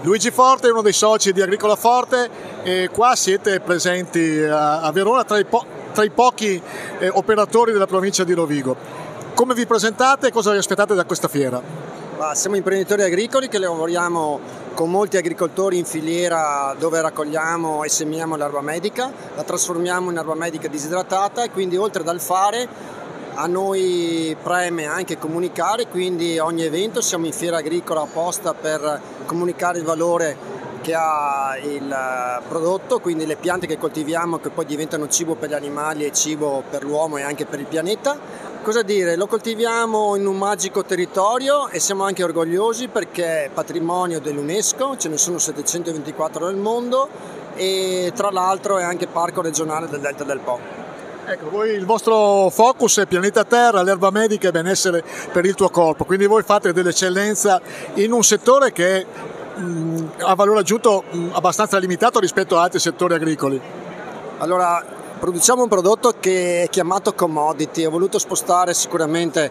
Luigi Forte è uno dei soci di Agricola Forte e qua siete presenti a Verona tra i, po- tra i pochi eh, operatori della provincia di Rovigo. Come vi presentate e cosa vi aspettate da questa fiera? Ma siamo imprenditori agricoli che lavoriamo con molti agricoltori in filiera dove raccogliamo e semiamo l'erba medica, la trasformiamo in erba medica disidratata e quindi oltre dal fare a noi preme anche comunicare, quindi ogni evento siamo in fiera agricola apposta per comunicare il valore che ha il prodotto, quindi le piante che coltiviamo che poi diventano cibo per gli animali e cibo per l'uomo e anche per il pianeta. Cosa dire? Lo coltiviamo in un magico territorio e siamo anche orgogliosi perché è patrimonio dell'UNESCO, ce ne sono 724 nel mondo e tra l'altro è anche parco regionale del Delta del Po. Ecco, voi, il vostro focus è pianeta Terra, l'erba medica e benessere per il tuo corpo, quindi voi fate dell'eccellenza in un settore che mh, ha valore aggiunto mh, abbastanza limitato rispetto ad altri settori agricoli. Allora, produciamo un prodotto che è chiamato commodity, ho voluto spostare sicuramente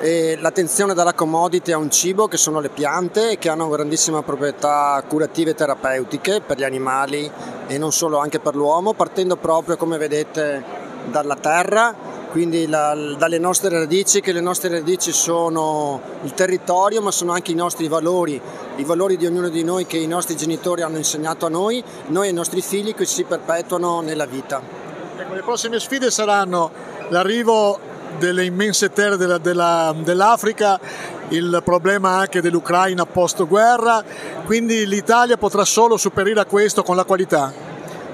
eh, l'attenzione dalla commodity a un cibo che sono le piante che hanno grandissime proprietà curative e terapeutiche per gli animali e non solo anche per l'uomo, partendo proprio come vedete dalla terra, quindi la, dalle nostre radici, che le nostre radici sono il territorio, ma sono anche i nostri valori, i valori di ognuno di noi che i nostri genitori hanno insegnato a noi, noi e i nostri figli che si perpetuano nella vita. Ecco, le prossime sfide saranno l'arrivo delle immense terre della, della, dell'Africa, il problema anche dell'Ucraina post guerra, quindi l'Italia potrà solo superare questo con la qualità.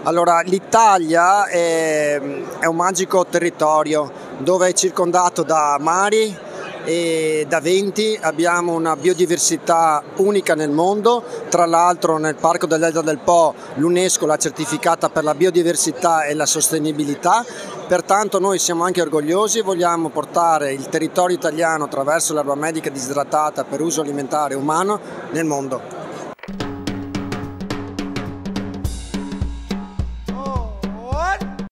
Allora, l'Italia è, è, un magico territorio dove è circondato da mari e da venti, abbiamo una biodiversità unica nel mondo, tra l'altro nel Parco del del Po l'UNESCO l'ha certificata per la biodiversità e la sostenibilità, pertanto noi siamo anche orgogliosi. E vogliamo portare il territorio italiano attraverso l'erba medica disidratata per uso alimentare umano nel mondo.